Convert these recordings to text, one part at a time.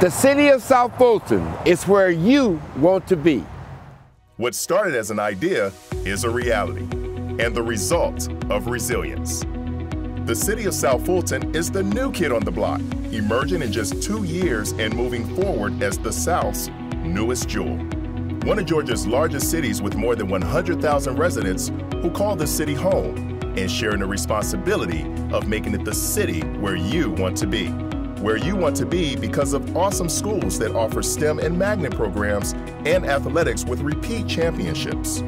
The city of South Fulton is where you want to be. What started as an idea is a reality and the result of resilience. The city of South Fulton is the new kid on the block, emerging in just two years and moving forward as the South's newest jewel. One of Georgia's largest cities with more than 100,000 residents who call the city home and sharing the responsibility of making it the city where you want to be where you want to be because of awesome schools that offer STEM and magnet programs and athletics with repeat championships.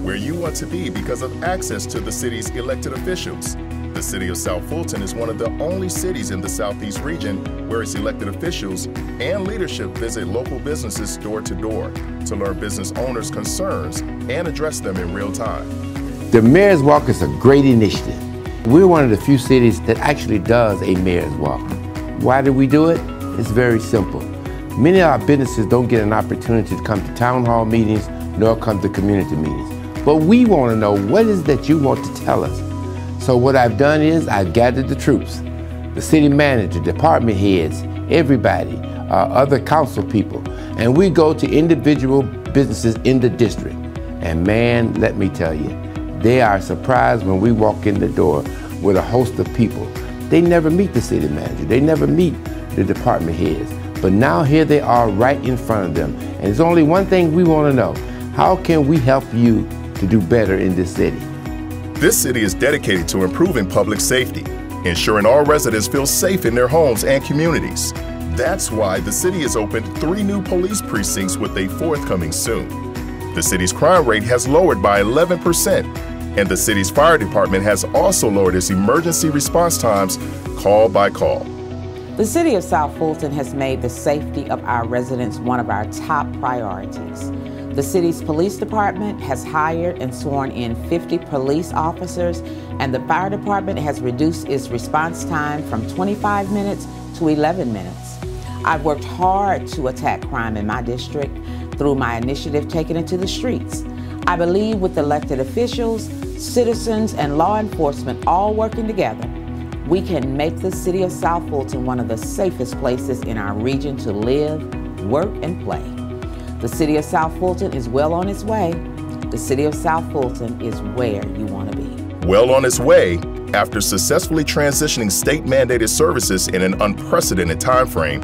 Where you want to be because of access to the city's elected officials. The city of South Fulton is one of the only cities in the Southeast region where its elected officials and leadership visit local businesses door to door to learn business owners' concerns and address them in real time. The Mayor's Walk is a great initiative. We're one of the few cities that actually does a mayor's walk. Why do we do it? It's very simple. Many of our businesses don't get an opportunity to come to town hall meetings nor come to community meetings. But we want to know what is that you want to tell us. So what I've done is I've gathered the troops, the city manager, department heads, everybody, uh, other council people, and we go to individual businesses in the district. And man, let me tell you, they are surprised when we walk in the door with a host of people. They never meet the city manager. They never meet the department heads. But now here they are right in front of them. And there's only one thing we want to know. How can we help you to do better in this city? This city is dedicated to improving public safety, ensuring all residents feel safe in their homes and communities. That's why the city has opened three new police precincts with a fourth coming soon. The city's crime rate has lowered by 11%, and the city's fire department has also lowered its emergency response times call by call. The City of South Fulton has made the safety of our residents one of our top priorities. The city's police department has hired and sworn in 50 police officers, and the fire department has reduced its response time from 25 minutes to 11 minutes. I've worked hard to attack crime in my district through my initiative Taking It to the Streets. I believe with elected officials, citizens, and law enforcement all working together, we can make the city of South Fulton one of the safest places in our region to live, work, and play. The city of South Fulton is well on its way. The city of South Fulton is where you want to be. Well on its way after successfully transitioning state mandated services in an unprecedented time frame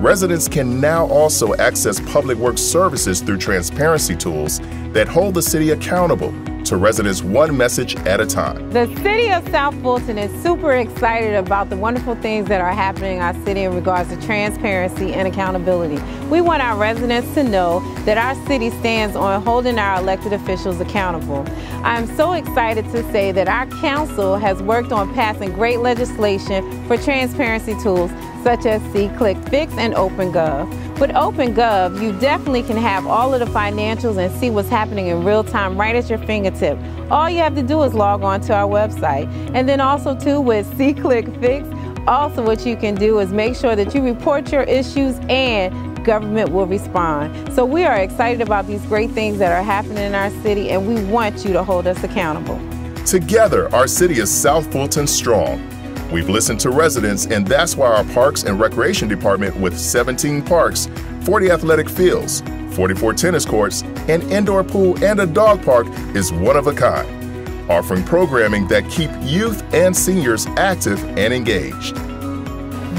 Residents can now also access public works services through transparency tools that hold the city accountable to residents one message at a time. The city of South Fulton is super excited about the wonderful things that are happening in our city in regards to transparency and accountability. We want our residents to know that our city stands on holding our elected officials accountable. I'm so excited to say that our council has worked on passing great legislation for transparency tools such as SeeClickFix and OpenGov. With OpenGov, you definitely can have all of the financials and see what's happening in real time right at your fingertip. All you have to do is log on to our website. And then also too with SeeClickFix, also what you can do is make sure that you report your issues and government will respond. So we are excited about these great things that are happening in our city and we want you to hold us accountable. Together, our city is South Fulton strong. We've listened to residents, and that's why our Parks and Recreation Department, with 17 parks, 40 athletic fields, 44 tennis courts, an indoor pool, and a dog park, is one of a kind, offering programming that keep youth and seniors active and engaged.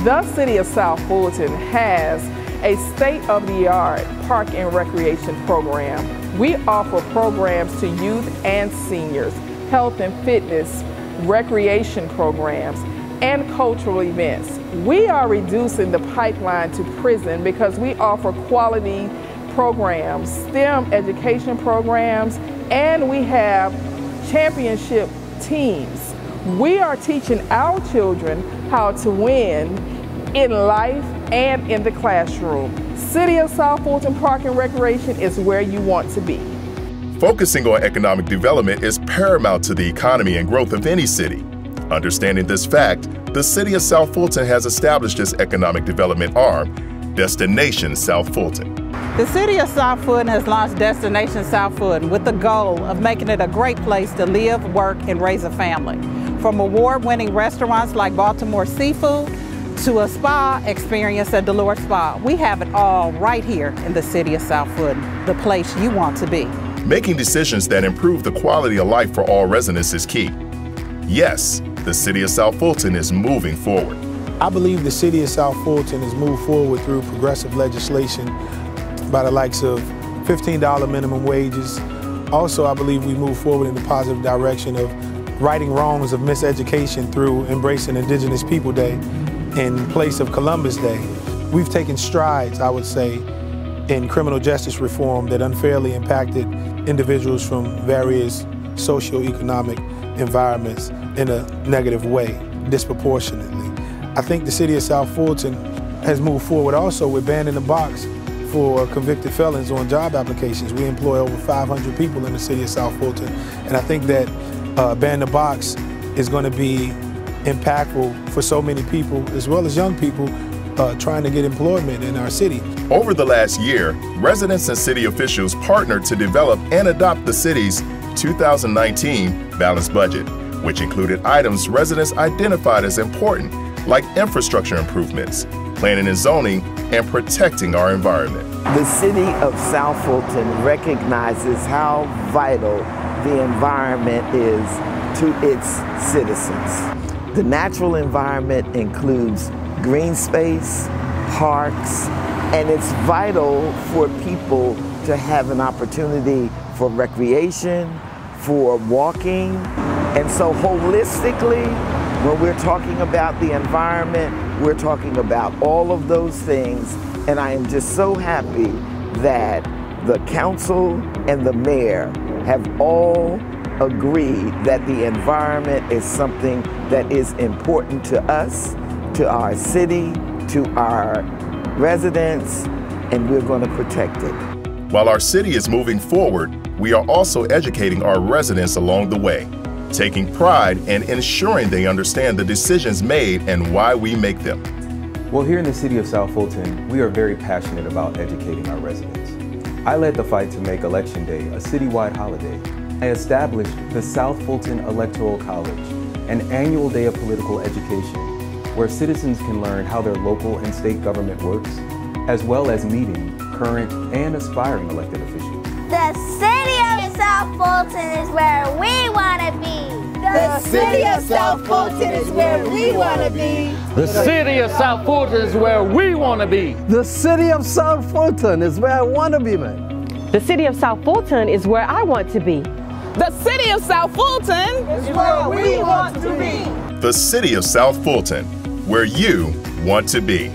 The City of South Fulton has a state-of-the-art park and recreation program. We offer programs to youth and seniors, health and fitness, recreation programs, cultural events. We are reducing the pipeline to prison because we offer quality programs, STEM education programs, and we have championship teams. We are teaching our children how to win in life and in the classroom. City of South Fulton Park and Recreation is where you want to be. Focusing on economic development is paramount to the economy and growth of any city. Understanding this fact, the City of South Fulton has established its economic development arm, Destination South Fulton. The City of South Fulton has launched Destination South Fulton with the goal of making it a great place to live, work, and raise a family. From award-winning restaurants like Baltimore Seafood to a spa experience at Dolores Spa. We have it all right here in the city of South Fulton, the place you want to be. Making decisions that improve the quality of life for all residents is key. Yes, the city of South Fulton is moving forward. I believe the city of South Fulton has moved forward through progressive legislation by the likes of $15 minimum wages. Also, I believe we move forward in the positive direction of righting wrongs of miseducation through embracing Indigenous People Day in place of Columbus Day. We've taken strides, I would say, in criminal justice reform that unfairly impacted individuals from various socioeconomic environments in a negative way, disproportionately. I think the city of South Fulton has moved forward also with banning the box for convicted felons on job applications. We employ over 500 people in the city of South Fulton, and I think that uh, Ban the Box is going to be impactful for so many people, as well as young people uh, trying to get employment in our city. Over the last year, residents and city officials partnered to develop and adopt the city's 2019 balanced budget, which included items residents identified as important, like infrastructure improvements, planning and zoning, and protecting our environment. The city of South Fulton recognizes how vital the environment is to its citizens. The natural environment includes green space, parks, and it's vital for people to have an opportunity for recreation, for walking. And so holistically, when we're talking about the environment, we're talking about all of those things. And I am just so happy that the council and the mayor have all agreed that the environment is something that is important to us, to our city, to our residents, and we're going to protect it. While our city is moving forward, we are also educating our residents along the way, taking pride and ensuring they understand the decisions made and why we make them. Well, here in the city of South Fulton, we are very passionate about educating our residents. I led the fight to make Election Day a citywide holiday. I established the South Fulton Electoral College, an annual day of political education where citizens can learn how their local and state government works, as well as meeting current and aspiring elected officials. The city of South Fulton is where we want to be. The city of South Fulton is where we want to be. The city of South Fulton is where we want to be. The city of South Fulton is where I want to be, man. The city of South Fulton is where I want to be. The city of South Fulton is where we want to be. The city of South Fulton, where you want to be.